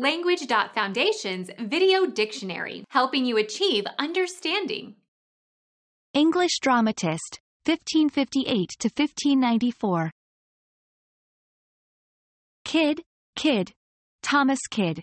Language.Foundation's Video Dictionary, helping you achieve understanding. English dramatist, 1558 to 1594. Kyd, Kyd, Thomas Kyd.